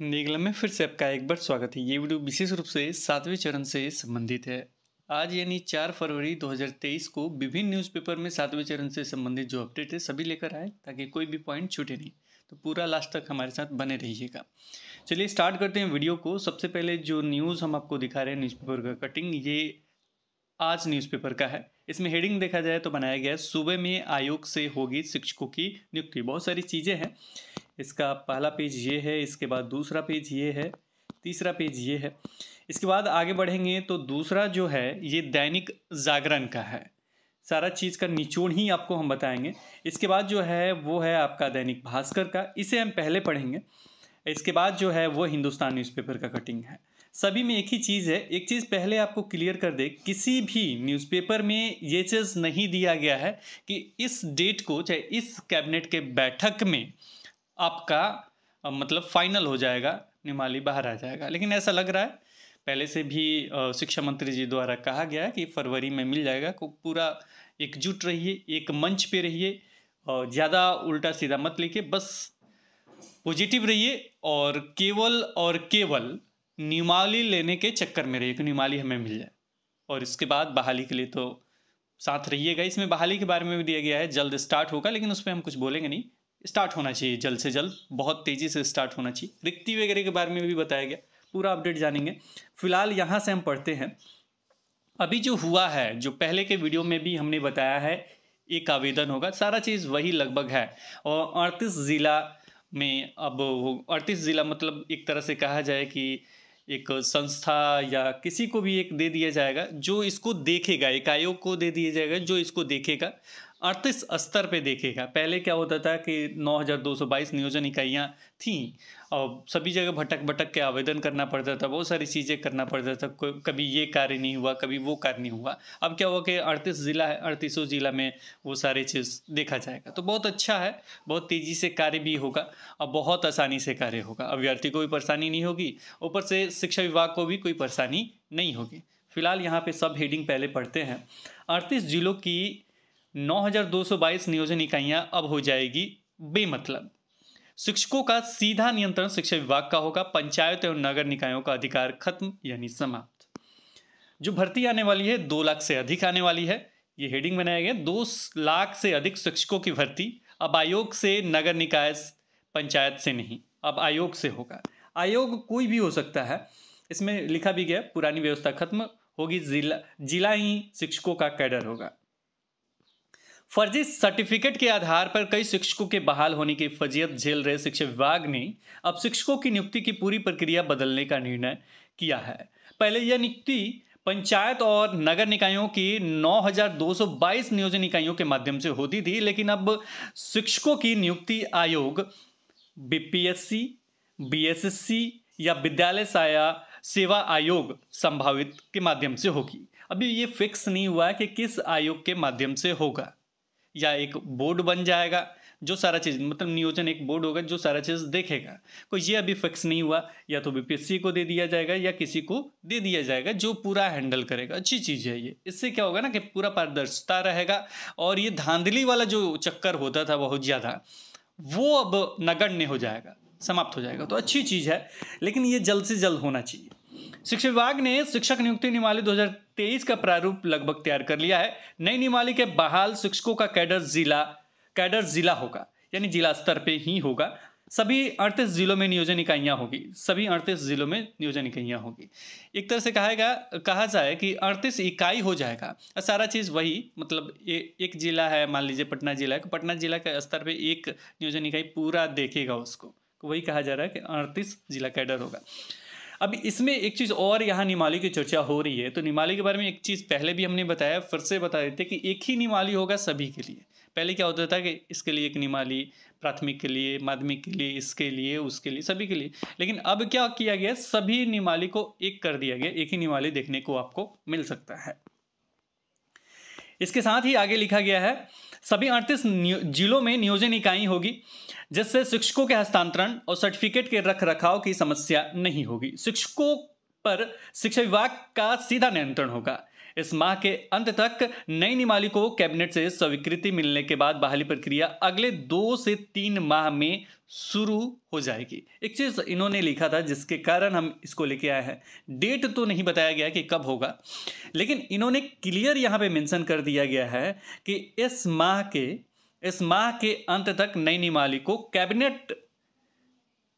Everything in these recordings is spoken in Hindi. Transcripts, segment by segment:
हिंदी कलम में फिर से आपका एक बार स्वागत है। ये वीडियो विशेष रूप से सातवें चरण से संबंधित है। आज यानी चार फरवरी 2023 को विभिन्न न्यूज़पेपर में सातवें चरण से संबंधित जो अपडेट है, सभी लेकर आए, ताकि कोई भी पॉइंट छूटे नहीं। तो पूरा लास्ट तक हमारे साथ बने रहिएगा। चलिए स्टार्ट करते हैं वीडियो को। सबसे पहले जो न्यूज़ हम आपको दिखा रहे हैं न्यूज़पेपर का कटिंग ये आज न्यूज़पेपर का है। इसमें हेडिंग देखा जाए तो बनाया गया है, सुबह में आयोग से होगी शिक्षकों की नियुक्ति। बहुत सारी चीज़ें हैं। इसका पहला पेज ये है, इसके बाद दूसरा पेज ये है, तीसरा पेज ये है। इसके बाद आगे बढ़ेंगे तो दूसरा जो है, ये दैनिक जागरण का है। सारा चीज़ का निचोड़ ही आपको हम बताएँगे। इसके बाद जो है, वो है आपका दैनिक भास्कर का, इसे हम पहले पढ़ेंगे। इसके बाद जो है, वो हिंदुस्तान न्यूज़पेपर का कटिंग है। सभी में एक ही चीज़ है, एक चीज़ पहले आपको क्लियर कर दे, किसी भी न्यूज़पेपर में ये चीज़ नहीं दिया गया है कि इस डेट को, चाहे इस कैबिनेट के बैठक में आपका मतलब फाइनल हो जाएगा, निमाली बाहर आ जाएगा। लेकिन ऐसा लग रहा है, पहले से भी शिक्षा मंत्री जी द्वारा कहा गया है कि फरवरी में मिल जाएगा, को पूरा एकजुट रहिए, एक मंच पे रहिए और ज़्यादा उल्टा सीधा मत लिखिए, बस पॉजिटिव रहिए और केवल और केवल निमाली लेने के चक्कर में रहिए, कि निमाली हमें मिल जाए। और इसके बाद बहाली के लिए तो साथ रहिएगा। इसमें बहाली के बारे में भी दिया गया है, जल्द स्टार्ट होगा, लेकिन उस पर हम कुछ बोलेंगे नहीं। स्टार्ट होना चाहिए जल्द से जल्द, बहुत तेज़ी से स्टार्ट होना चाहिए। रिक्ति वगैरह के बारे में भी बताया गया, पूरा अपडेट जानेंगे। फ़िलहाल यहाँ से हम पढ़ते हैं। अभी जो हुआ है, जो पहले के वीडियो में भी हमने बताया है, एक आवेदन होगा, सारा चीज़ वही लगभग है। और अड़तीस ज़िला में अब अड़तीस ज़िला मतलब एक तरह से कहा जाए कि एक संस्था या किसी को भी एक दे दिया जाएगा, जो इसको देखेगा, एक आयोग को दे दिया जाएगा, जो इसको देखेगा। अड़तीस स्तर पे देखेगा। पहले क्या होता था कि 9,222 नियोजन इकाइयाँ थीं और सभी जगह भटक भटक के आवेदन करना पड़ता था बहुत सारी चीज़ें करना पड़ता था कभी ये कार्य नहीं हुआ कभी वो कार्य नहीं हुआ। अब क्या हुआ कि अड़तीस ज़िला है अड़तीसों ज़िला में वो सारी चीज़ देखा जाएगा। तो बहुत अच्छा है बहुत तेज़ी से कार्य भी होगा और बहुत आसानी से कार्य होगा। अभ्यर्थी को भी परेशानी नहीं होगी ऊपर से शिक्षा विभाग को भी कोई परेशानी नहीं होगी। फ़िलहाल यहाँ पे सब हेडिंग पहले पढ़ते हैं। अड़तीस जिलों की 9,222 नियोजन इकाइयाँ अब हो जाएगी बेमतलब। शिक्षकों का सीधा नियंत्रण शिक्षा विभाग का होगा पंचायत एवं नगर निकायों का अधिकार खत्म यानी समाप्त। जो भर्ती आने वाली है दो लाख से अधिक आने वाली है। ये हेडिंग बनाया गया दो लाख से अधिक शिक्षकों की भर्ती अब आयोग से नगर निकाय पंचायत से नहीं अब आयोग से होगा। आयोग कोई भी हो सकता है। इसमें लिखा भी गया पुरानी व्यवस्था खत्म होगी जिला जिला ही शिक्षकों का कैडर होगा। फर्जी सर्टिफिकेट के आधार पर कई शिक्षकों के बहाल होने की फजीयत झेल रहे शिक्षा विभाग ने अब शिक्षकों की नियुक्ति की पूरी प्रक्रिया बदलने का निर्णय किया है। पहले यह नियुक्ति पंचायत और नगर निकायों की 9,222 नियोजन इकाइयों के माध्यम से होती थी लेकिन अब शिक्षकों की नियुक्ति आयोग बीपीएससी बीएसएससी या विद्यालय साया सेवा आयोग संभावित के माध्यम से होगी। अभी ये फिक्स नहीं हुआ है कि किस आयोग के माध्यम से होगा। या एक बोर्ड बन जाएगा, जो सारा चीज़ मतलब नियोजन एक बोर्ड होगा जो सारा चीज़ देखेगा। कोई ये अभी फिक्स नहीं हुआ, या तो बीपीएससी को दे दिया जाएगा, या किसी को दे दिया जाएगा, जो पूरा हैंडल करेगा। अच्छी चीज़ है ये। इससे क्या होगा ना कि पूरा पारदर्शिता रहेगा, और ये धांधली वाला जो चक्कर होता था बहुत ज़्यादा, वो अब नगण्य हो जाएगा, समाप्त हो जाएगा। तो अच्छी चीज़ है, लेकिन ये जल्द से जल्द होना चाहिए। शिक्षा विभाग ने शिक्षक नियुक्ति नियमावली 2023 का प्रारूप लगभग तैयार कर लिया है। नई नियमावली के बहाल शिक्षकों का कैडर जिला कैडर जिला होगा यानी जिला स्तर पे ही होगा। सभी अड़तीस जिलों में नियोजन इकाइयाँ होगी सभी अड़तीस जिलों में नियोजन इकाइयाँ होगी। एक तरह से कहेगा कहा जाए कि अड़तीस इकाई हो जाएगा। सारा चीज़ वही मतलब ए, एक जिला है मान लीजिए पटना जिला है पटना जिला के स्तर पे एक नियोजन इकाई पूरा देखेगा उसको। वही कहा जा रहा है कि अड़तीस जिला कैडर होगा। अब इसमें एक चीज़ और यहाँ निमाली की चर्चा हो रही है तो निमाली के बारे में एक चीज़ पहले भी हमने बताया, फिर से बता देते कि एक ही निमाली होगा सभी के लिए। पहले क्या होता था कि इसके लिए एक निमाली, प्राथमिक के लिए, माध्यमिक के लिए, इसके लिए, उसके लिए, सभी के लिए। लेकिन अब क्या किया गया, सभी निमाली को एक कर दिया गया, एक ही निमाली देखने को आपको मिल सकता है। इसके साथ ही आगे लिखा गया है, सभी अड़तीस जिलों में नियोजन इकाई होगी, जिससे शिक्षकों के हस्तांतरण और सर्टिफिकेट के रख रखाव की समस्या नहीं होगी। शिक्षकों पर शिक्षा विभाग का सीधा नियंत्रण होगा। इस माह के अंत तक नई निमाली को कैबिनेट से स्वीकृति मिलने के बाद बहाली प्रक्रिया अगले दो से तीन माह में शुरू हो जाएगी। एक चीज़ इन्होंने लिखा था, जिसके कारण हम इसको लेके आए हैं। डेट तो नहीं बताया गया कि कब होगा, लेकिन इन्होंने क्लियर यहाँ पे मेंशन कर दिया गया है कि इस माह के, इस माह के अंत तक नई निमाली को कैबिनेट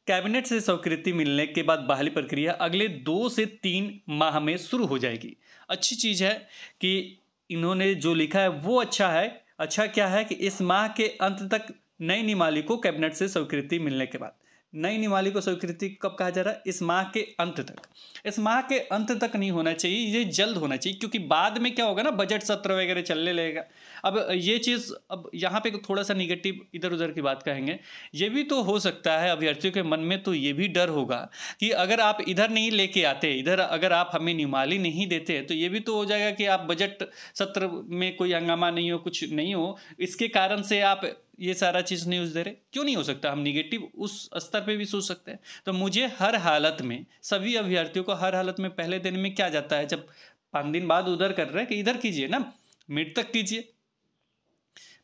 कैबिनेट से स्वीकृति मिलने के बाद बहाली प्रक्रिया अगले दो से तीन माह में शुरू हो जाएगी। अच्छी चीज़ है कि इन्होंने जो लिखा है वो अच्छा है। अच्छा क्या है कि इस माह के अंत तक नई निमाली को कैबिनेट से स्वीकृति मिलने के बाद। नई निमाली को स्वीकृति कब कहा जा रहा है? इस माह के अंत तक। इस माह के अंत तक नहीं होना चाहिए, ये जल्द होना चाहिए, क्योंकि बाद में क्या होगा ना, बजट सत्र वगैरह चलने लगेगा। अब ये चीज़, अब यहाँ पे थोड़ा सा निगेटिव इधर उधर की बात कहेंगे। ये भी तो हो सकता है, अभ्यर्थियों के मन में तो ये भी डर होगा कि अगर आप इधर नहीं लेके आते, इधर अगर आप हमें निमाली नहीं देते तो ये भी तो हो जाएगा कि आप बजट सत्र में कोई हंगामा नहीं हो, कुछ नहीं हो। इसके कारण से आप ये सारा चीज़ न्यूज़ दे रहे क्यों नहीं हो सकता? हम निगेटिव उस स्तर पे भी सोच सकते हैं। तो मुझे हर हालत में, सभी अभ्यर्थियों को हर हालत में पहले दिन में क्या जाता है? जब पाँच दिन बाद उधर कर रहे हैं कि इधर कीजिए ना मिड तक कीजिए।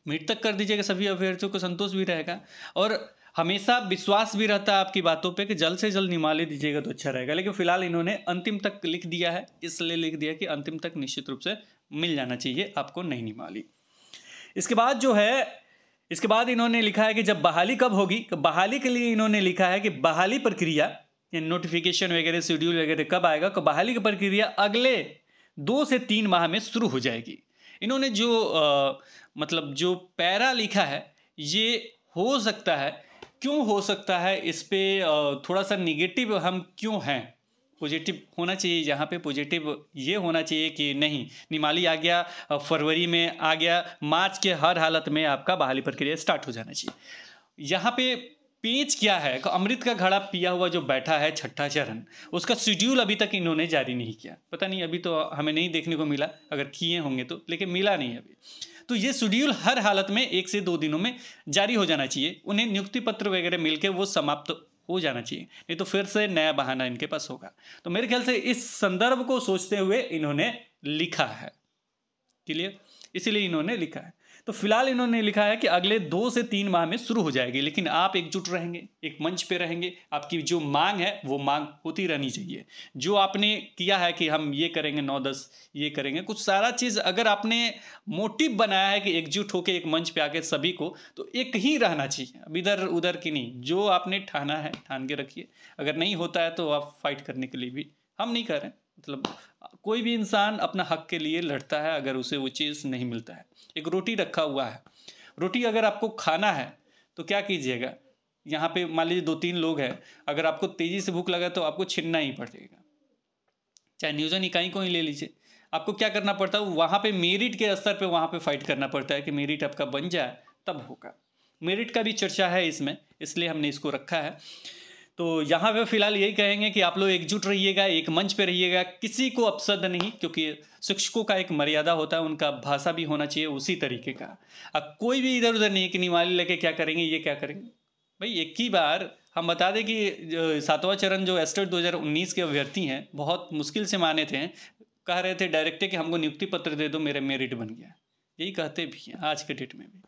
मिड तक कर दीजिएगा, सभी अभ्यर्थियों को संतोष भी रहेगा। और हमेशा विश्वास भी रहता है आपकी बातों पे कि जल्द से जल्द निमाली दीजिएगा तो अच्छा रहेगा। लेकिन फ़िलहाल इन्होंने अंतिम तक लिख दिया है, इसलिए लिख दिया कि अंतिम तक निश्चित रूप से मिल जाना चाहिए आपको नहीं निमाली। इसके बाद जो है इसके बाद इन्होंने लिखा है कि जब बहाली कब होगी तो बहाली के लिए इन्होंने लिखा है कि बहाली प्रक्रिया नोटिफिकेशन वगैरह शेड्यूल वगैरह कब आएगा तो बहाली की प्रक्रिया अगले दो से तीन माह में शुरू हो जाएगी। इन्होंने जो आ, मतलब जो पैरा लिखा है ये हो सकता है क्यों हो सकता है इस पर थोड़ा सा निगेटिव हम क्यों हैं? पॉजिटिव होना चाहिए यहाँ पे पॉजिटिव ये होना चाहिए कि नहीं, निमाली आ गया फरवरी में आ गया, मार्च के हर हालत में आपका बहाली प्रक्रिया स्टार्ट हो जाना चाहिए। यहाँ पे पेज क्या है? अमृत का घड़ा पिया हुआ जो बैठा है, छठा चरण, उसका शेड्यूल अभी तक इन्होंने जारी नहीं किया। पता नहीं, अभी तो हमें नहीं देखने को मिला, अगर किए होंगे तो लेकिन मिला नहीं अभी। तो ये शेड्यूल हर हालत में एक से दो दिनों में जारी हो जाना चाहिए। उन्हें नियुक्ति पत्र वगैरह मिलकर वो समाप्त हो जाना चाहिए। नहीं तो फिर से नया बहाना इनके पास होगा। तो मेरे ख्याल से इस संदर्भ को सोचते हुए इन्होंने लिखा है। क्लियर? इसीलिए इन्होंने लिखा है। तो फ़िलहाल इन्होंने लिखा है कि अगले दो से तीन माह में शुरू हो जाएगी, लेकिन आप एकजुट रहेंगे, एक मंच पे रहेंगे, आपकी जो मांग है, वो मांग होती रहनी चाहिए। जो आपने किया है कि हम ये करेंगे, नौ दस, ये करेंगे, कुछ सारा चीज़ अगर आपने मोटिव बनाया है कि एकजुट होकर एक मंच पे आके सभी को तो एक ही रहना चाहिए, अब इधर उधर की नहीं। जो आपने ठाना है, ठान के रखिए। अगर नहीं होता है तो आप फाइट करने के लिए भी हम नहीं कर रहे मतलब कोई भी इंसान अपना हक के लिए लड़ता है अगर उसे वो चीज़ नहीं मिलता है। एक रोटी रखा हुआ है। रोटी अगर आपको खाना है तो क्या कीजिएगा? यहाँ पे मान लीजिए दो तीन लोग हैं, अगर आपको तेज़ी से भूख लगा तो आपको छिनना ही पड़ेगा। चाहे न्यूजन इकाई को ही ले लीजिए। आपको क्या करना पड़ता है? वहाँ पे मेरिट के स्तर पे वहाँ पे फाइट करना पड़ता है कि मेरिट आपका बन जाए, तब होगा। मेरिट का भी चर्चा है इसमें, इसलिए हमने इसको रखा है। तो यहाँ पे फ़िलहाल यही कहेंगे कि आप लोग एकजुट रहिएगा, एक मंच पे रहिएगा, किसी को अपसद नहीं, क्योंकि शिक्षकों का एक मर्यादा होता है, उनका भाषा भी होना चाहिए उसी तरीके का। अब कोई भी इधर उधर नहीं कि निवाली लेके क्या करेंगे, ये क्या करेंगे? भाई, एक ही बार हम बता दें कि सातवां चरण जो एस्टेट 2019 के अभ्यर्थी हैं, बहुत मुश्किल से माने थे, कह रहे थे डायरेक्टर कि हमको नियुक्ति पत्र दे दो, मेरे मेरिट बन गया। यही कहते भी हैं आज के डेट में भी।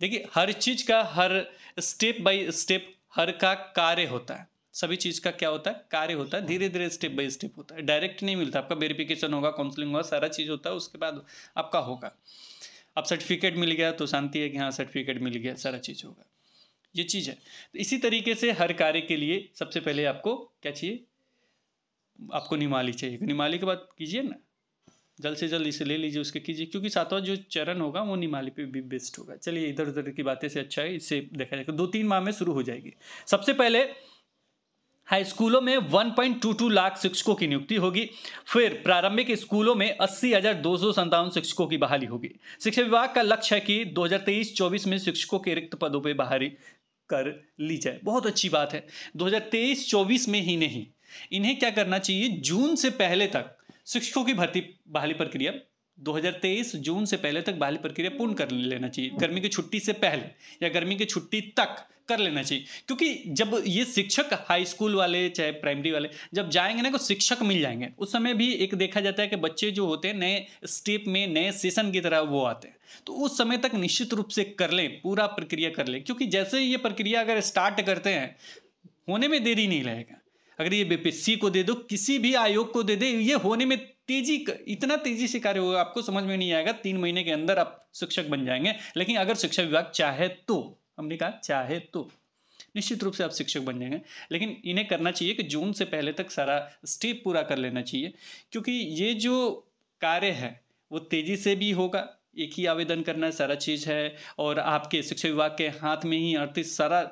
देखिए, हर चीज़ का हर स्टेप बाय स्टेप हर का कार्य होता है। सभी चीज़ का क्या होता है? कार्य होता है धीरे धीरे स्टेप बाय स्टेप होता है। डायरेक्ट नहीं मिलता, आपका वेरिफिकेशन होगा काउंसलिंग होगा, सारा चीज़ होता है, उसके बाद आपका होगा। अब सर्टिफिकेट मिल गया तो शांति है कि हाँ सर्टिफिकेट मिल गया, सारा चीज़ होगा। ये चीज़ है। तो इसी तरीके से हर कार्य के लिए सबसे पहले आपको क्या चाहिए? आपको निमाली चाहिए। निमाली के बाद कीजिए ना। जल्द से जल्द इसे ले लीजिए, उसके कीजिए। क्योंकि सातवां जो चरण होगा, वो निमाली पे भी बेस्ट होगा। चलिए इधर उधर की बातें से अच्छा है, इससे देखा जाएगा। दो तीन माह में शुरू हो जाएगी। सबसे पहले हाई स्कूलों में 1.22 लाख शिक्षकों की नियुक्ति होगी। फिर प्रारंभिक स्कूलों में अस्सी हज़ार दो सौ संतावन शिक्षकों की बहाली होगी। शिक्षा विभाग का लक्ष्य है कि 2023-24 में शिक्षकों के रिक्त पदों पर बहाली कर ली जाए। बहुत अच्छी बात है। 2023-24 में ही नहीं। इन्हें क्या करना चाहिए? जून से पहले तक शिक्षकों की भर्ती बहाली प्रक्रिया 2023 जून से पहले तक बहाली प्रक्रिया पूर्ण कर लेना चाहिए। गर्मी की छुट्टी से पहले या गर्मी की छुट्टी तक कर लेना चाहिए। क्योंकि जब ये शिक्षक हाई स्कूल वाले, चाहे प्राइमरी वाले, जब जाएँगे ना तो शिक्षक मिल जाएँगे। उस समय भी एक देखा जाता है कि बच्चे जो होते हैं, नए स्टेप में, नए सेशन की तरह वो आते हैं। तो उस समय तक निश्चित रूप से कर लें, पूरा प्रक्रिया कर लें। क्योंकि जैसे ये प्रक्रिया अगर स्टार्ट करते हैं, होने में देरी नहीं रहेगा। अगर ये बीपीएससी को दे दो, किसी भी आयोग को दे दे, ये होने में तेज़ी इतना तेज़ी से कार्य होगा, आपको समझ में नहीं आएगा, तीन महीने के अंदर आप शिक्षक बन जाएँगे। लेकिन अगर शिक्षा विभाग चाहे तो हमने कहा चाहे तो निश्चित रूप से आप शिक्षक बन जाएँगे। लेकिन इन्हें करना चाहिए कि जून से पहले तक सारा स्टेप पूरा कर लेना चाहिए, क्योंकि ये जो कार्य है, वो तेज़ी से भी होगा, एक ही आवेदन करना सारा चीज़ है, और आपके शिक्षा विभाग के हाथ में ही अड़तीस सारा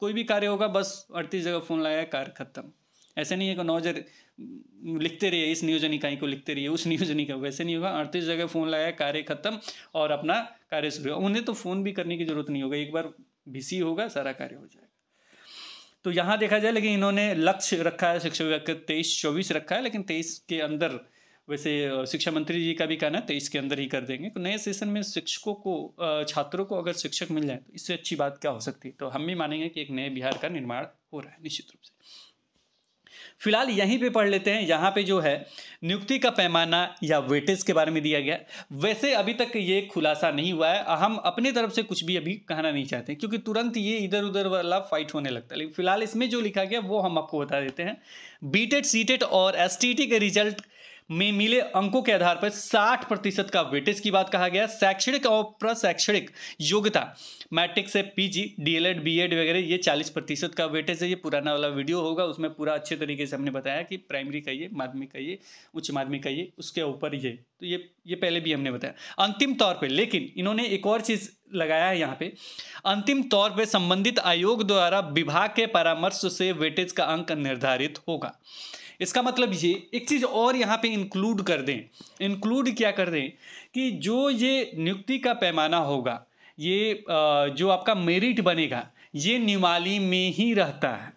कोई भी कार्य होगा, बस अड़तीस जगह फ़ोन लगाया कार्य खत्म। ऐसे नहीं है कि नौजर लिखते रहिए, इस नियोजन इकाई को लिखते रहिए, उस नियोजन इकाई वैसे नहीं होगा, अड़तीस जगह फ़ोन लगाया कार्य खत्म, और अपना कार्य शुरू होगा उन्हें तो फ़ोन भी करने की ज़रूरत नहीं होगा, एक बार बिसी होगा, सारा कार्य हो जाएगा। तो यहाँ देखा जाए, लेकिन इन्होंने लक्ष्य रखा है, शिक्षा विभाग का तेईस, चौबीस रखा है, लेकिन तेईस के अंदर वैसे शिक्षा मंत्री जी का भी कहना है तेईस के अंदर ही कर देंगे। तो नए सेशन में शिक्षकों को छात्रों को अगर शिक्षक मिल जाए तो इससे अच्छी बात क्या हो सकती है? तो हम भी मानेंगे कि एक नए बिहार का निर्माण हो रहा है, निश्चित रूप से। फ़िलहाल यहीं पे पढ़ लेते हैं। यहाँ पे जो है, नियुक्ति का पैमाना या वेटेज के बारे में दिया गया। वैसे अभी तक ये खुलासा नहीं हुआ है। हम अपने तरफ़ से कुछ भी अभी कहना नहीं चाहते, क्योंकि तुरंत ये इधर उधर वाला फाइट होने लगता है। लेकिन फ़िलहाल इसमें जो लिखा गया, वो हम आपको बता देते हैं। बीटेड सीटेड और एसटीटी के रिज़ल्ट में मिले अंकों के आधार पर 60 प्रतिशत का वेटेज की बात कहा गया। शैक्षणिक और प्रशैक्षणिक योग्यता मैट्रिक से पीजी डीएलएड बीएड वगैरह, ये 40 प्रतिशत का वेटेज है। ये पुराना वाला वीडियो होगा, उसमें पूरा अच्छे तरीके से हमने बताया कि प्राइमरी का ये, माध्यमिक का ये, उच्च माध्यमिक का ये, उसके ऊपर ये। तो ये ये पहले भी हमने बताया। अंतिम तौर पर लेकिन इन्होंने एक और चीज़ लगाया है यहाँ पे। अंतिम तौर पे संबंधित आयोग द्वारा विभाग के परामर्श से वेटेज का अंक निर्धारित होगा। इसका मतलब ये, एक चीज़ और यहाँ पे इंक्लूड कर दें। इंक्लूड क्या कर दें? कि जो ये नियुक्ति का पैमाना होगा, ये जो आपका मेरिट बनेगा, ये निमाली में ही रहता है।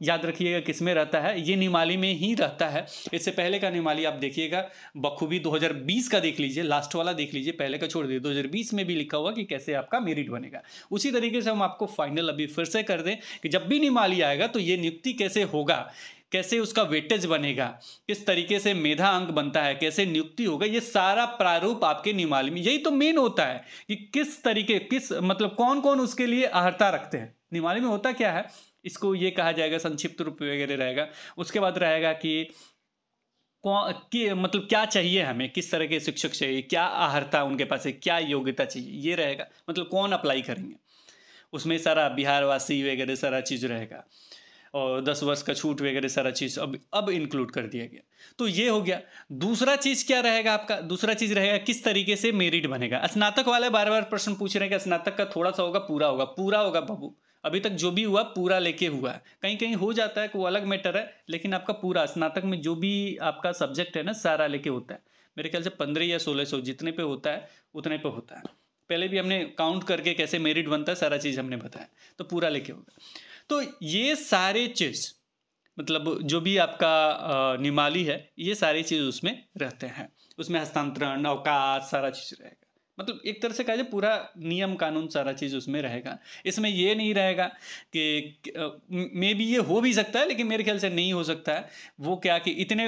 याद रखिएगा किसमें रहता है? ये निमाली में ही रहता है। इससे पहले का निमाली आप देखिएगा, बखूबी 2020 का देख लीजिए लास्ट वाला देख लीजिए, पहले का छोड़ दीजिए। 2020 में भी लिखा हुआ कि कैसे आपका मेरिट बनेगा। उसी तरीके से हम आपको फाइनल अभी फिर से कर दें कि जब भी निमाली आएगा तो ये नियुक्ति कैसे होगा? कैसे उसका वेटेज बनेगा, किस तरीके से मेधा अंक बनता है, कैसे नियुक्ति होगा, ये सारा प्रारूप आपके निमाली में। यही तो मेन होता है कि किस तरीके, किस मतलब कौन कौन उसके लिए आहर्ता रखते हैं। निमाली में होता क्या है? इसको ये कहा जाएगा, संक्षिप्त रूप वगैरह रहेगा। उसके बाद रहेगा कि कि मतलब क्या चाहिए हमें, किस तरह के शिक्षक चाहिए, क्या आहर्ता उनके पास है, क्या योग्यता चाहिए, ये रहेगा। मतलब कौन अप्लाई करेंगे? उसमें सारा बिहारवासी वगैरह सारा चीज़ रहेगा। और दस वर्ष का छूट वगैरह सारा चीज़ अब अब इंक्लूड कर दिया गया। तो ये हो गया। दूसरा चीज़ क्या रहेगा आपका? दूसरा चीज़ रहेगा किस तरीके से मेरिट बनेगा? स्नातक वाले बार बार प्रश्न पूछ रहे हैं कि स्नातक का थोड़ा सा होगा, पूरा होगा। पूरा होगा बाबू। अभी तक जो भी हुआ, पूरा लेके हुआ है। कहीं कहीं हो जाता है कि वो अलग मैटर है, लेकिन आपका पूरा, स्नातक में जो भी आपका सब्जेक्ट है ना, सारा लेके होता है। मेरे ख्याल से पंद्रह या सोलह सौ जितने पे होता है, उतने पे होता है। पहले भी हमने काउंट करके कैसे मेरिट बनता है, सारा चीज़ हमने बताया। तो पूरा लेके होगा। तो ये सारे चीज़ मतलब जो भी आपका निमाली है, ये सारी चीज़ उसमें रहते हैं। उसमें हस्तांतरण, अवकाश, सारा चीज़ रहेगा। मतलब एक तरह से कहा जाए पूरा नियम कानून सारा चीज़ उसमें रहेगा। इसमें ये नहीं रहेगा कि मे भी ये हो भी सकता है, लेकिन मेरे ख्याल से नहीं हो सकता है। वो क्या कि इतने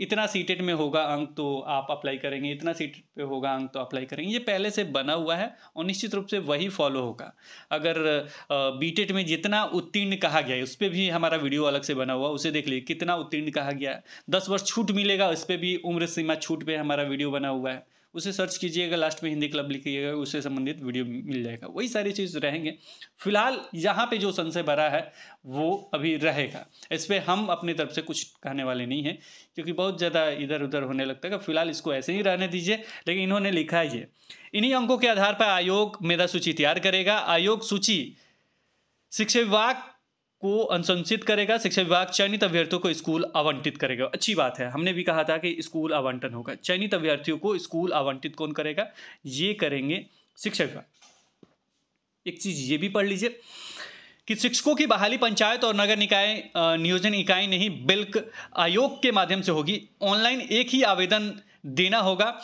इतना सीटेड में होगा अंक तो आप अप्लाई करेंगे, इतना सीटेड पे होगा अंक तो अप्लाई करेंगे। ये पहले से बना हुआ है और निश्चित रूप से वही फॉलो होगा। अगर बीटेड में जितना उत्तीर्ण कहा गया है, उस पर भी हमारा वीडियो अलग से बना हुआ उसे देख लीजिए, कितना उत्तीर्ण कहा गया है। दस वर्ष छूट मिलेगा, उस पर भी उम्र सीमा छूट पर हमारा वीडियो बना हुआ है। उसे सर्च कीजिएगा लास्ट में हिंदी क्लब लिखिएगा उससे संबंधित वीडियो मिल जाएगा। वही सारी चीज़ रहेंगे। फ़िलहाल यहाँ पे जो संशय भरा है, वो अभी रहेगा। इस पर हम अपनी तरफ़ से कुछ कहने वाले नहीं हैं, क्योंकि बहुत ज़्यादा इधर उधर होने लगता है। फ़िलहाल इसको ऐसे ही रहने दीजिए, लेकिन इन्होंने लिखा है ये। इन्हीं अंकों के आधार पर आयोग मेधा सूची तैयार करेगा। आयोग सूची, शिक्षा विभाग को अनुशंसित करेगा, शिक्षा विभाग चयनित अभ्यर्थियों को स्कूल आवंटित करेगा। अच्छी बात है, हमने भी कहा था कि स्कूल आवंटन होगा। चयनित अभ्यर्थियों को स्कूल आवंटित कौन करेगा? ये करेंगे शिक्षा विभाग। एक चीज़ ये भी पढ़ लीजिए कि शिक्षकों की बहाली पंचायत और नगर निकाय नियोजन इकाई नहीं, बिल्क आयोग के माध्यम से होगी। ऑनलाइन एक ही आवेदन देना होगा।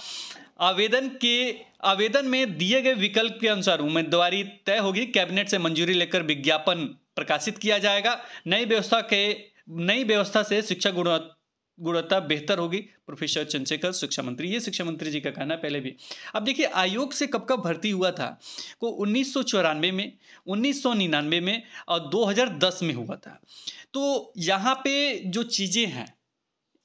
आवेदन के, आवेदन में दिए गए विकल्प के अनुसार उम्मीदवारी तय होगी। कैबिनेट से मंजूरी लेकर विज्ञापन प्रकाशित किया जाएगा। नई व्यवस्था के, नई व्यवस्था से शिक्षा गुणवत्ता गुणवत्ता बेहतर होगी। प्रोफेसर चंद्रशेखर, शिक्षा मंत्री। ये शिक्षा मंत्री जी का कहना पहले भी। अब देखिए, आयोग से कब कब भर्ती हुआ था? को उन्नीस सौ चौरानवे में, उन्नीस सौ निन्यानवे में और 2010 में हुआ था। तो यहाँ पे जो चीज़ें हैं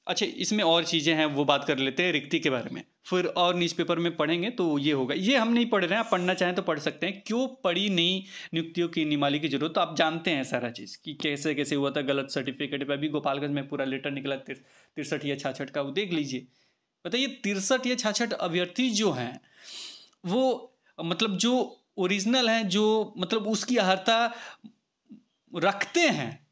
अच्छा इसमें और चीज़ें हैं, वो बात कर लेते हैं रिक्ति के बारे में। फिर और न्यूज़पेपर में पढ़ेंगे तो ये होगा। ये हम नहीं पढ़ रहे हैं, आप पढ़ना चाहें तो पढ़ सकते हैं। क्यों पड़ी नई नियुक्तियों की, निमाली की ज़रूरत? तो आप जानते हैं सारा चीज़ कि कैसे कैसे हुआ था, गलत सर्टिफिकेट पर अभी गोपालगंज में पूरा लेटर निकला तिरसठ या छाछठ का, वो देख लीजिए। बताइए, तिरसठ या छाछठ अभ्यर्थी जो हैं, वो मतलब जो ओरिजिनल हैं, जो मतलब उसकी अहर्ता रखते हैं,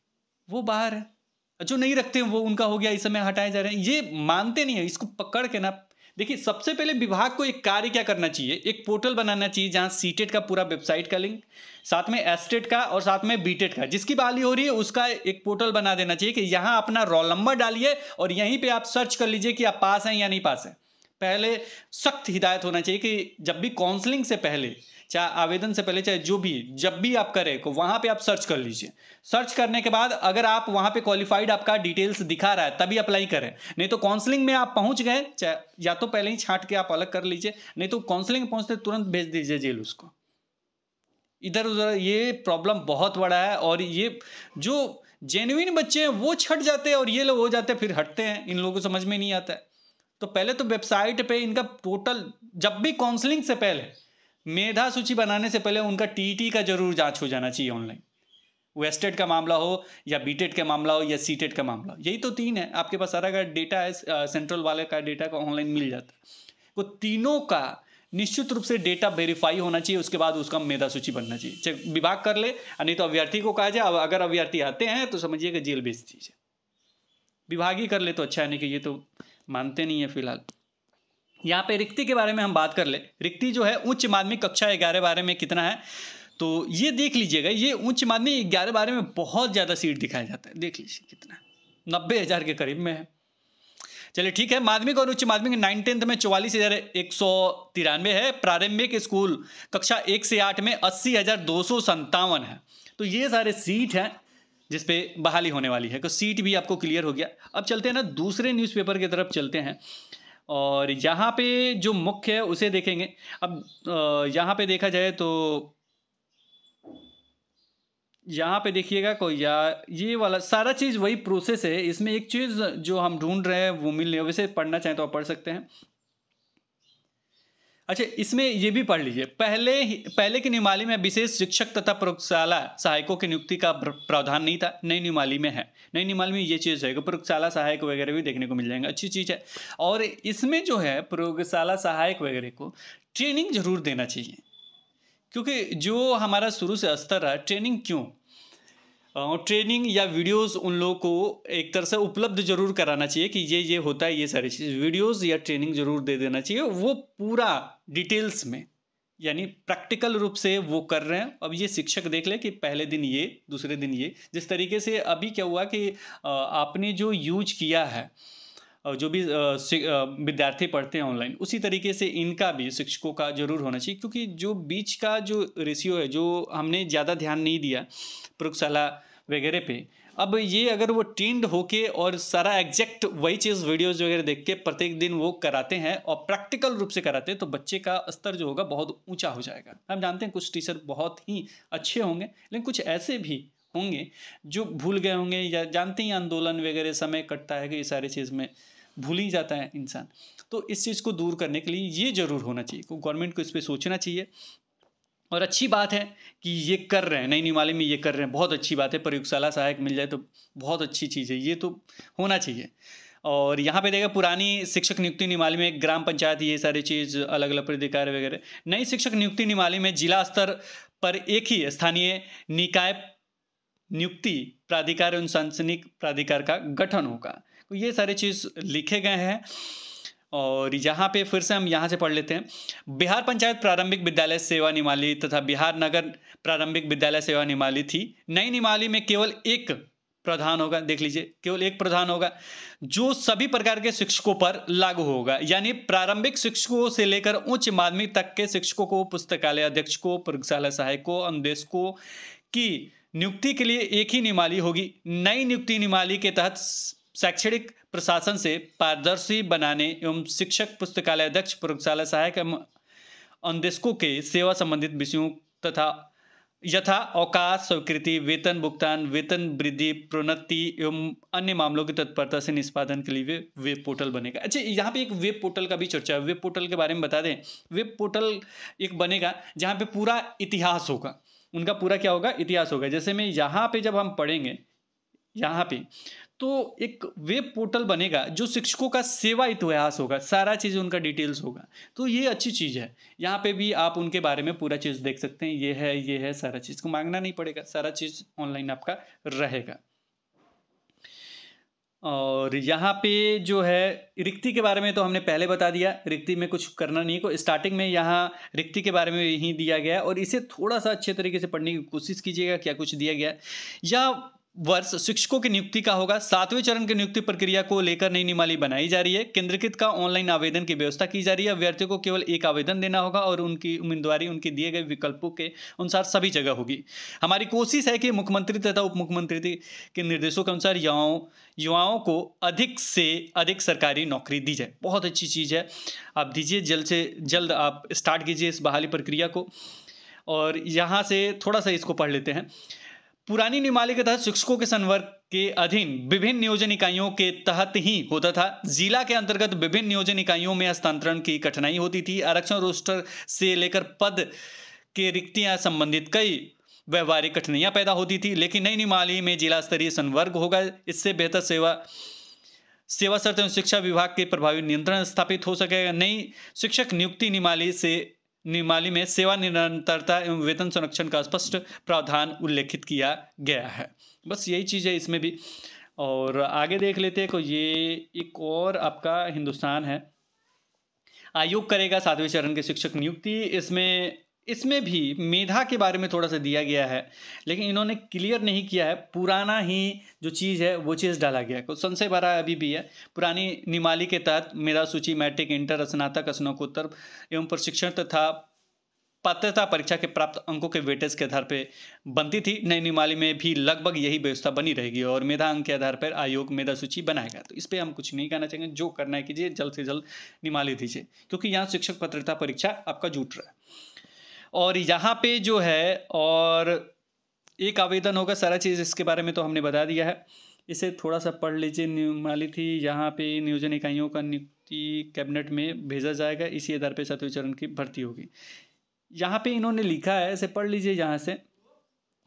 वो बाहर है। जो नहीं रखते वो उनका हो गया, इस समय हटाए जा रहे हैं। ये मानते नहीं है, इसको पकड़ के ना, देखिए, सबसे पहले विभाग को एक कार्य क्या करना चाहिए? एक पोर्टल बनाना चाहिए, जहाँ सीटेट का पूरा वेबसाइट का लिंक, साथ में एस्टेट का और साथ में बीटेट का। जिसकी बहाली हो रही है, उसका एक पोर्टल बना देना चाहिए कि यहाँ अपना रोल नंबर डालिए और यहीं पे आप सर्च कर लीजिए कि आप पास हैं या नहीं पास हैं। पहले सख्त हिदायत होना चाहिए कि जब भी काउंसलिंग से पहले चाहे आवेदन से पहले, चाहे जो भी, जब भी आप करें, को वहाँ पे आप सर्च कर लीजिए। सर्च करने के बाद अगर आप वहाँ पे क्वालिफाइड आपका डिटेल्स दिखा रहा है, तभी अप्लाई करें। नहीं तो काउंसलिंग में आप पहुँच गए, चाहे, या तो पहले ही छाट के आप अलग कर लीजिए, नहीं तो काउंसलिंग पहुँचते तुरंत भेज दीजिए जेल उसको। इधर उधर ये प्रॉब्लम बहुत बड़ा है, और ये, जो जेन्युइन बच्चे हैं, वो छट जाते हैं, और ये लोग हो जाते हैं, फिर हटते हैं। इन लोगों को समझ में नहीं आता है। तो पहले तो वेबसाइट पे इनका टोटल जब भी काउंसलिंग से पहले मेधा सूची बनाने से पहले उनका टीटी का ज़रूर जाँच हो जाना चाहिए ऑनलाइन वेस्टेड का मामला हो या बीटेड का मामला हो या सीटेड का मामला हो, यही तो तीन है। आपके पास सारा का डेटा है सेंट्रल वाले का डेटा का ऑनलाइन मिल जाता है। वो तीनों का निश्चित रूप से डेटा वेरीफाई होना चाहिए, उसके बाद उसका मेधा सूची बनना चाहिए। चाहे विभाग कर ले, नहीं तो अभ्यर्थी को कहा जाए अगर अभ्यर्थी आते हैं तो समझिए कि जेल भेज दीजिए। विभाग ही कर ले तो अच्छा है, नहीं कि ये तो मानते नहीं है फ़िलहाल। यहाँ पे रिक्ति के बारे में हम बात कर ले। रिक्ति जो है उच्च माध्यमिक कक्षा ग्यारह बारे में कितना है? तो ये देख लीजिएगा, ये उच्च माध्यमिक ग्यारह बारे में बहुत ज़्यादा सीट दिखाया जाता है। देख लीजिए कितना। नब्बे हज़ार के करीब में है। चलिए ठीक है, माध्यमिक और उच्च माध्यमिक नाइन टेंथ में चौवालीस हज़ार एक सौ तिरानवे है। प्रारंभिक स्कूल कक्षा एक से आठ में अस्सी हज़ार दो सौ संतावन है। तो ये सारे सीट हैं जिसपे बहाली होने वाली है। तो सीट भी आपको क्लियर हो गया। अब चलते हैं ना, दूसरे न्यूज़पेपर की तरफ़ चलते हैं। और यहाँ पे जो मुख्य है, उसे देखेंगे। अब यहाँ पे देखा जाए तो यहाँ पे देखिएगा कोई, या ये वाला सारा चीज़ वही प्रोसेस है। इसमें एक चीज़ जो हम ढूंढ रहे हैं, वो मिल रही है। वैसे पढ़ना चाहें तो आप पढ़ सकते हैं। अच्छा इसमें ये भी पढ़ लीजिए। पहले पहले के नियमाली में विशेष शिक्षक तथा प्रयोगशाला सहायकों की नियुक्ति का प्रावधान नहीं था। नई नियमाली में है। नई नियमाली में ये चीज़ है प्रयोगशाला सहायक वगैरह भी देखने को मिल जाएँगे। अच्छी चीज़ है। और इसमें जो है, प्रयोगशाला सहायक वगैरह को ट्रेनिंग ज़रूर देना चाहिए। क्योंकि जो हमारा शुरू से स्तर रहा, ट्रेनिंग क्यों? ट्रेनिंग या वीडियोस उन लोगों को एक तरह से उपलब्ध ज़रूर कराना चाहिए कि ये ये होता है, ये सारी चीज़। वीडियोस या ट्रेनिंग ज़रूर दे देना चाहिए। वो पूरा डिटेल्स में, यानी प्रैक्टिकल रूप से वो कर रहे हैं। अब ये शिक्षक देख ले कि पहले दिन ये, दूसरे दिन ये। जिस तरीके से अभी क्या हुआ कि आपने जो यूज़ किया है जो भी विद्यार्थी पढ़ते हैं ऑनलाइन उसी तरीके से इनका भी, शिक्षकों का ज़रूर होना चाहिए, क्योंकि जो बीच का जो रेशियो है, जो हमने ज़्यादा ध्यान नहीं दिया प्रयोगशाला वगैरह पे, अब ये अगर वो ट्रेंड होके और सारा एग्जैक्ट वही चीज़ वीडियोज़ वगैरह देख के प्रत्येक दिन वो कराते हैं और प्रैक्टिकल रूप से कराते हैं तो बच्चे का स्तर जो होगा बहुत ऊँचा हो जाएगा। हम जानते हैं कुछ टीचर बहुत ही अच्छे होंगे, लेकिन कुछ ऐसे भी होंगे, जो भूल गए होंगे या जानते ही आंदोलन वगैरह समय कटता है कि ये सारी चीज़ में भूल ही जाता है इंसान। तो इस चीज़ को दूर करने के लिए ये ज़रूर होना चाहिए गवर्नमेंट को इस पर सोचना चाहिए। और अच्छी बात है कि ये कर रहे हैं, नई निमाली में ये कर रहे हैं, बहुत अच्छी बात है, प्रयोगशाला सहायक मिल जाए तो बहुत अच्छी चीज़ है, ये तो होना चाहिए। और यहाँ पे देखा पुरानी शिक्षक नियुक्ति निमाली में ग्राम पंचायत, ये सारी चीज़ अलग अलग प्राधिकार वगैरह, नई शिक्षक नियुक्ति निमाली में जिला स्तर पर एक ही स्थानीय निकाय नियुक्ति प्राधिकार एवं प्राधिकार का गठन होगा। तो ये सारे चीज़ लिखे गए हैं और यहाँ पे फिर से हम यहाँ से पढ़ लेते हैं। बिहार पंचायत प्रारंभिक विद्यालय सेवा निमाली तथा बिहार नगर प्रारंभिक विद्यालय सेवा निमाली थी। नई निमाली में केवल एक प्रधान होगा, देख लीजिए, केवल एक प्रधान होगा, जो सभी प्रकार के शिक्षकों पर लागू होगा। यानी प्रारंभिक शिक्षकों से लेकर उच्च माध्यमिक तक के शिक्षकों को, पुस्तकालय अध्यक्ष को, प्रयोगशाला सहायकों अनुदेशकों की नियुक्ति के लिए एक ही निमाली होगी। नई नियुक्ति निमाली के तहत शैक्षणिक प्रशासन से पारदर्शी बनाने एवं शिक्षक, पुस्तकालय अध्यक्ष, प्रयोगशाला सहायक एवं के सेवा संबंधित विषयों तथा यथा अवकाश, स्वीकृति, वेतन, भुगतान, वेतन वृद्धि, प्रोन्नति एवं अन्य मामलों की तत्परता से निष्पादन के लिए वेब पोर्टल बनेगा। अच्छा यहाँ पे एक वेब पोर्टल का भी चर्चा है। वेब पोर्टल के बारे में बता दें। वेब पोर्टल एक बनेगा जहाँ पे पूरा इतिहास होगा। उनका पूरा क्या होगा? इतिहास होगा। जैसे मैं यहाँ पे जब हम पढ़ेंगे, यहाँ पे तो एक वेब पोर्टल बनेगा जो शिक्षकों का सेवा इतिहास होगा, सारा चीज़ उनका डिटेल्स होगा। तो ये अच्छी चीज़ है। यहाँ पे भी आप उनके बारे में पूरा चीज़ देख सकते हैं। ये है ये है, सारा चीज़ को मांगना नहीं पड़ेगा। सारा चीज़ ऑनलाइन आपका रहेगा। और यहाँ पे जो है, रिक्ति के बारे में तो हमने पहले बता दिया, रिक्ति में कुछ करना नहीं को स्टार्टिंग में यहाँ रिक्ति के बारे में यही दिया गया और इसे थोड़ा सा अच्छे तरीके से पढ़ने की कोशिश कीजिएगा, क्या कुछ दिया गया या वर्ष शिक्षकों की नियुक्ति का होगा। सातवें चरण की नियुक्ति प्रक्रिया को लेकर नई निमाली बनाई जा रही है। केंद्रीकृत का ऑनलाइन आवेदन की व्यवस्था की जा रही है। अभ्यर्थियों को केवल एक आवेदन देना होगा और उनकी उम्मीदवारी, उनके दिए गए विकल्पों के अनुसार सभी जगह होगी। हमारी कोशिश है कि मुख्यमंत्री तथा उप मुख्यमंत्री के निर्देशों के अनुसार युवाओं युवाओं को अधिक से अधिक सरकारी नौकरी दी जाए। बहुत अच्छी चीज़ है। आप दीजिए, जल्द से जल्द आप स्टार्ट कीजिए इस बहाली प्रक्रिया को। और यहाँ से थोड़ा सा इसको पढ़ लेते हैं। पुरानी नियमावली के तहत शिक्षकों के संवर्ग के अधीन विभिन्न नियोजन इकाइयों के तहत ही होता था। जिला के अंतर्गत विभिन्न नियोजन इकाइयों में हस्तांतरण की कठिनाई होती थी। आरक्षण रोस्टर से लेकर पद के रिक्तियाँ संबंधित कई व्यवहारिक कठिनाइयाँ पैदा होती थी, लेकिन नई नियमावली में जिला स्तरीय संवर्ग होगा। इससे बेहतर सेवा सेवा शर्त एवं शिक्षा विभाग के प्रभावी नियंत्रण स्थापित हो सकेगा नई शिक्षक नियुक्ति नियमावली से नियमावली में सेवा निरंतरता एवं वेतन संरक्षण का स्पष्ट प्रावधान उल्लेखित किया गया है। बस यही चीज़ है इसमें भी। और आगे देख लेते हैं को ये एक और आपका हिंदुस्तान है। आयोग करेगा सातवें चरण के शिक्षक नियुक्ति। इसमें इसमें भी मेधा के बारे में थोड़ा सा दिया गया है, लेकिन इन्होंने क्लियर नहीं किया है। पुराना ही जो चीज़ है, वो चीज़ डाला गया है। संशय भरा अभी भी है। पुरानी निमाली के तहत मेधा सूची, मैट्रिक, इंटर, स्नातक स्नाकोत्तर एवं प्रशिक्षण तथा पात्रता परीक्षा के प्राप्त अंकों के वेटेज के आधार पर बनती थी। नई निमाली में भी लगभग यही व्यवस्था बनी रहेगी और मेधा अंक के आधार पर आयोग मेधा सूची बनाएगा तो इस पर हम कुछ नहीं कहना चाहेंगे। जो करना है कीजिए, जल्द से जल्द निमाली दीजिए, क्योंकि यहाँ शिक्षक पात्रता परीक्षा आपका जुट रहा है। और यहाँ पे जो है, और एक आवेदन होगा सारा चीज़ इसके बारे में तो हमने बता दिया है। इसे थोड़ा सा पढ़ लीजिए माली थी यहाँ पे नियोजन इकाइयों का नियुक्ति कैबिनेट में भेजा जाएगा, इसी आधार पर सातवें चरण की भर्ती होगी। यहाँ पे इन्होंने लिखा है, इसे पढ़ लीजिए यहाँ से।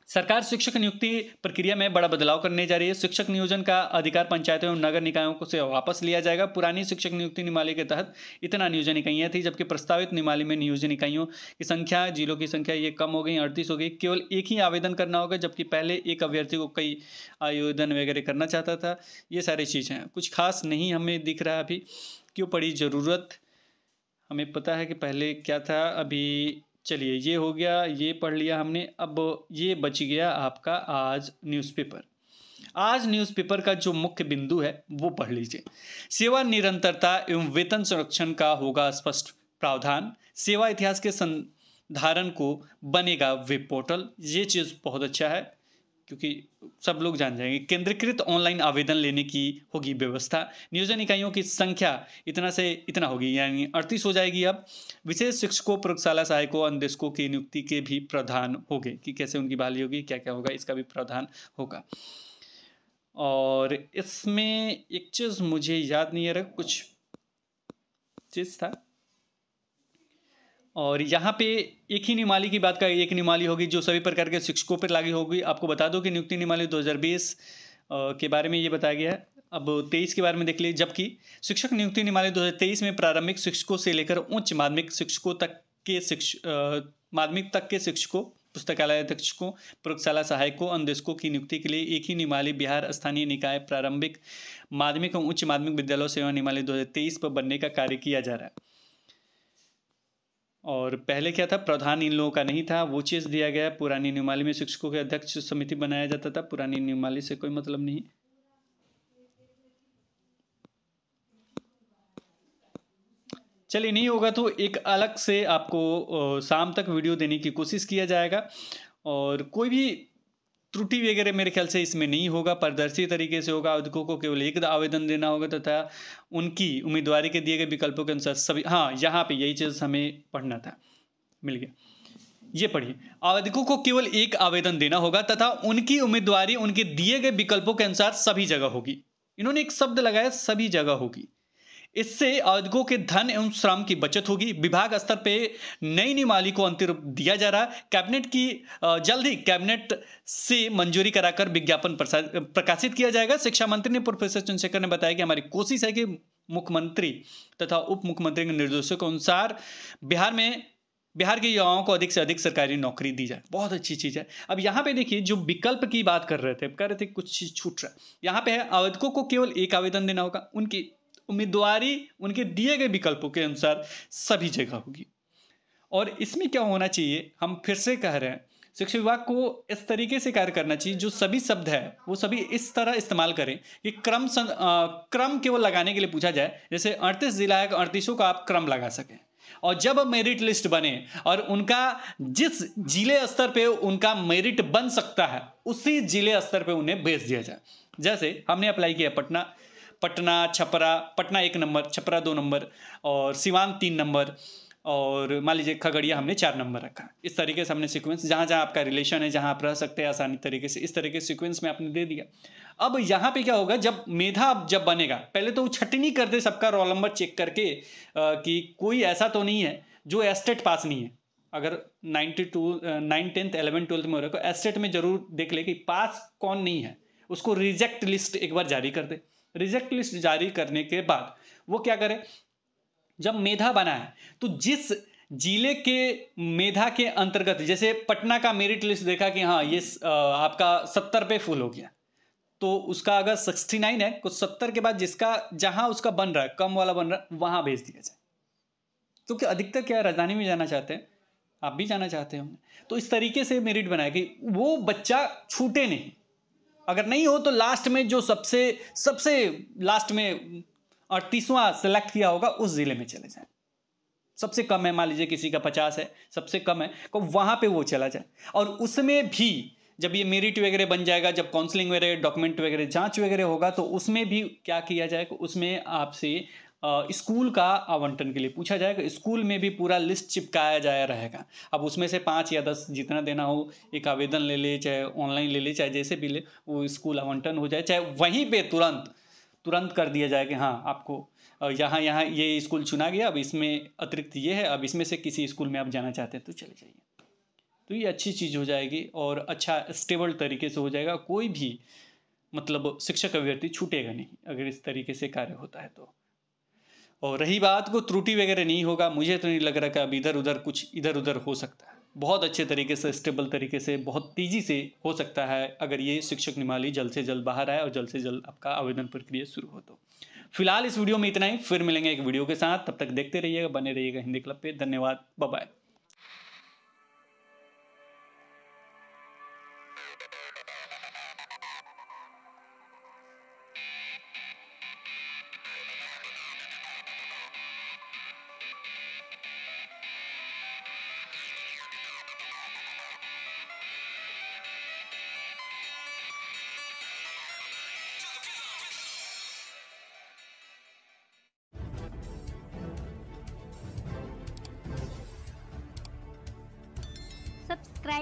सरकार शिक्षक नियुक्ति प्रक्रिया में बड़ा बदलाव करने जा रही है। शिक्षक नियोजन का अधिकार पंचायतों एवं नगर निकायों को से वापस लिया जाएगा। पुरानी शिक्षक नियुक्ति निमाली के तहत इतना नियोजन इकाइयाँ थी, जबकि प्रस्तावित निमाली में नियोजन इकाइयों की संख्या, जिलों की संख्या ये कम हो गई, अड़तीस हो गई। केवल एक ही आवेदन करना होगा, जबकि पहले एक अभ्यर्थी को कई आवेदन वगैरह करना चाहता था। ये सारी चीज़ें हैं। कुछ खास नहीं हमें दिख रहा अभी। क्यों पड़ी ज़रूरत? हमें पता है कि पहले क्या था? अभी चलिए, ये हो गया, ये पढ़ लिया हमने, अब ये बच गया आपका आज न्यूज़पेपर आज न्यूज़पेपर का जो मुख्य बिंदु है, वो पढ़ लीजिए। सेवा निरंतरता एवं वेतन संरक्षण का होगा स्पष्ट प्रावधान। सेवा इतिहास के संधारण को बनेगा वेब पोर्टल ये चीज़ बहुत अच्छा है। क्योंकि सब लोग जान जाएँगे, केंद्रीकृत ऑनलाइन आवेदन लेने की होगी व्यवस्था। नियोजन इकाइयों की संख्या इतना से इतना होगी, यानी अड़तीस हो जाएगी अब। विशेष शिक्षकों, प्रयोगशाला सहायकों अनुदेशकों की नियुक्ति के भी प्रावधान होंगे, कि कैसे उनकी बहाली होगी क्या क्या होगा, इसका भी प्रावधान होगा। और इसमें एक चीज़ मुझे याद नहीं आ रहा, कुछ चीज़ था। और यहाँ पे एक ही निमाली की बात का एक निमाली होगी जो सभी प्रकार के शिक्षकों पर लागू होगी। आपको बता दो कि नियुक्ति निमाली 2020 के बारे में ये बताया गया है। अब तेईस के बारे में देख लीजिए, जबकि शिक्षक नियुक्ति निमाली 2023 में प्रारंभिक शिक्षकों से लेकर उच्च माध्यमिक शिक्षकों तक के शिक्ष माध्यमिक तक के शिक्षकों, पुस्तकालय अध्यक्षकों प्रयोगशाला सहायकों अनुदेशकों की नियुक्ति के लिए एक ही निमाली बिहार स्थानीय निकाय प्रारंभिक माध्यमिक एवं उच्च माध्यमिक विद्यालय सेवा निमाली दो हज़ार तेईस पर बनने का कार्य किया जा रहा है। और पहले क्या था? प्रधान इन लोगों का नहीं था। वो चीज़ दिया गया। पुरानी न्यूमाली में शिक्षकों के अध्यक्ष समिति बनाया जाता था। पुरानी न्यूमाली से कोई मतलब नहीं। चलिए, नहीं होगा तो एक अलग से आपको शाम तक वीडियो देने की कोशिश किया जाएगा। और कोई भी त्रुटि वगैरह मेरे ख्याल से इसमें नहीं होगा, पारदर्शी तरीके से होगा, आवेदकों को केवल एक आवेदन देना होगा तथा उनकी उम्मीदवारी के दिए गए विकल्पों के अनुसार सभी हाँ यहाँ पे यही चीज़ हमें पढ़ना था, मिल गया। ये पढ़िए, आवेदकों को केवल एक आवेदन देना होगा तथा उनकी उम्मीदवारी, उनके दिए गए विकल्पों के अनुसार सभी जगह होगी। इन्होंने एक शब्द लगाया, सभी जगह होगी। इससे आवेदकों के धन एवं श्रम की बचत होगी। विभाग स्तर पे नई नियमावली को अंतिम रूप दिया जा रहा है। कैबिनेट की जल्द ही कैबिनेट से मंजूरी कराकर विज्ञापन प्रकाशित किया जाएगा। शिक्षा मंत्री ने प्रोफेसर चंद्रशेखर ने बताया कि हमारी कोशिश है कि मुख्यमंत्री तथा उप मुख्यमंत्री के निर्देशों के अनुसार बिहार में, बिहार के युवाओं को अधिक से अधिक सरकारी नौकरी दी जाए। बहुत अच्छी चीज़ है। अब यहाँ पे देखिए, जो विकल्प की बात कर रहे थे, कह रहे थे कुछ चीज़ छूट रहा है। यहाँ पे है आवेदकों को केवल एक आवेदन देना होगा, उनकी उम्मीदवारी उनके दिए गए विकल्पों के अनुसार सभी जगह होगी। और इसमें क्या होना चाहिए? हम फिर से कह रहे हैं शिक्षा विभाग को इस तरीके से कार्य करना चाहिए जो सभी शब्द है वो सभी इस तरह इस्तेमाल करें कि क्रम सं, आ, क्रम केवल लगाने के लिए पूछा जाए जैसे अड़तीस जिला है अड़तीसों का आप क्रम लगा सकें। और जब मेरिट लिस्ट बने और उनका जिस ज़िले स्तर पे उनका मेरिट बन सकता है उसी ज़िले स्तर पे उन्हें भेज दिया जाए। जैसे हमने अप्लाई किया पटना पटना छपरा पटना एक नंबर छपरा दो नंबर और सिवान तीन नंबर और मान लीजिए खगड़िया हमने चार नंबर रखा। इस तरीके से हमने सीक्वेंस जहाँ जहाँ आपका रिलेशन है जहाँ आप रह सकते हैं आसानी तरीके से इस तरीके से सीक्वेंस में आपने दे दिया। अब यहाँ पे क्या होगा जब मेधा जब बनेगा पहले तो वो छटनी करते सबका रोल नंबर चेक करके आ, कि कोई ऐसा तो नहीं है जो एस्टेट पास नहीं है। अगर ninety two nine tenth eleven twelfth में हो रहा है तो एस्टेट में ज़रूर देख ले कि पास कौन नहीं है। उसको रिजेक्ट लिस्ट एक बार जारी कर दे। रिजेक्ट लिस्ट जारी करने के बाद वो क्या करे? जब मेधा बना है तो जिस ज़िले के मेधा के अंतर्गत, जैसे पटना का मेरिट लिस्ट देखा कि हाँ ये आपका सत्तर पे फुल हो गया। तो उसका अगर सिक्सटी नाइन है, कुछ सत्तर के बाद जिसका, जहाँ उसका बन रहा है, कम वाला बन रहा है, वहाँ भेज दिया जाए। तो अधिकतर क्या राजधानी में जाना चाहते हैं, आप भी जाना चाहते हैं तो इस तरीके से मेरिट बनाया कि वो बच्चा छूटे नहीं। अगर नहीं हो तो लास्ट में जो सबसे सबसे लास्ट में अड़तीसवां सेलेक्ट किया होगा, उस ज़िले में चले जाए। सबसे कम है, मान लीजिए किसी का पचास है, सबसे कम है तो वहाँ पे वो चला जाए। और उसमें भी जब ये मेरिट वगैरह बन जाएगा, जब काउंसलिंग वगैरह डॉक्यूमेंट वगैरह, जाँच वगैरह होगा तो उसमें भी क्या किया जाएगा उसमें आपसे स्कूल का आवंटन के लिए पूछा जाएगा। स्कूल में भी पूरा लिस्ट चिपकाया जाया रहेगा। अब उसमें से पाँच या दस जितना देना हो, एक आवेदन ले ले, चाहे ऑनलाइन ले ले, चाहे जैसे भी ले, वो स्कूल आवंटन हो जाए, चाहे वहीं पे तुरंत तुरंत कर दिया जाए कि हाँ आपको यहाँ यहाँ ये स्कूल चुना गया, अब इसमें अतिरिक्त ये है, अब इसमें से किसी स्कूल में आप जाना चाहते हैं तो चले जाइए। तो ये अच्छी चीज़ हो जाएगी और अच्छा स्टेबल तरीके से हो जाएगा। कोई भी मतलब शिक्षक अभ्यर्थी छूटेगा नहीं, अगर इस तरीके से कार्य होता है तो। और रही बात को त्रुटि वगैरह नहीं होगा, मुझे तो नहीं लग रहा कि अब इधर उधर कुछ इधर उधर हो सकता है। बहुत अच्छे तरीके से स्टेबल तरीके से, बहुत तेज़ी से हो सकता है अगर ये शिक्षक निमाली जल्द से जल्द बाहर आए और जल्द से जल्द आपका आवेदन प्रक्रिया शुरू हो तो। फ़िलहाल इस वीडियो में इतना ही, फिर मिलेंगे एक वीडियो के साथ। तब तक देखते रहिएगा, बने रहिएगा हिंदी क्लब पर धन्यवाद बाय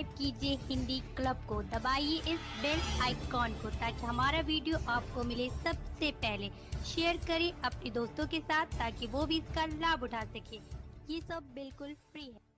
सब्सक्राइब कीजिए हिंदी क्लब को। दबाइए इस बेल आइकॉन को ताकि हमारा वीडियो आपको मिले सबसे पहले। शेयर करें अपने दोस्तों के साथ ताकि वो भी इसका लाभ उठा सके। ये सब बिल्कुल फ्री है।